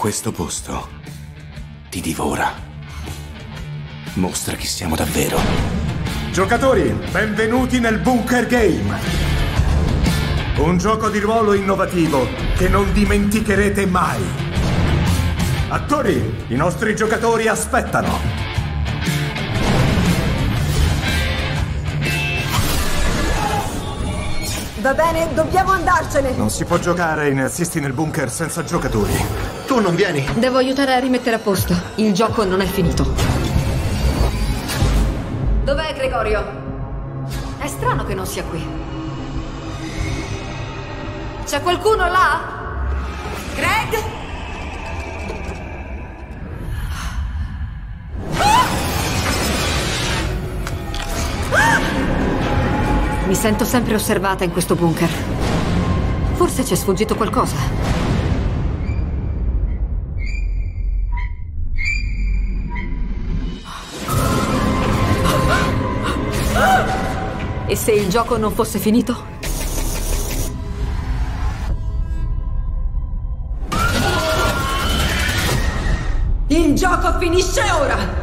Questo posto ti divora. Mostra chi siamo davvero. Giocatori, benvenuti nel Bunker Game. Un gioco di ruolo innovativo che non dimenticherete mai. Attori, i nostri giocatori aspettano. Va bene, dobbiamo andarcene. Non si può giocare in Assisti nel bunker senza giocatori. Tu non vieni? Devo aiutare a rimettere a posto. Il gioco non è finito. Dov'è Gregorio? È strano che non sia qui. C'è qualcuno là? Mi sento sempre osservata in questo bunker. Forse ci è sfuggito qualcosa. E se il gioco non fosse finito? Il gioco finisce ora!